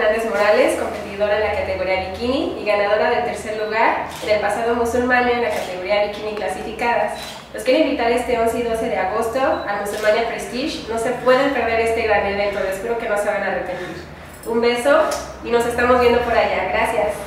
Hernández Morales, competidora en la categoría bikini y ganadora del tercer lugar en el pasado Musulmania en la categoría bikini clasificadas. Los quiero invitar este 11 y 12 de agosto a Musulmania Prestige. No se pueden perder este gran evento, espero que no se van a arrepentir. Un beso y nos estamos viendo por allá. Gracias.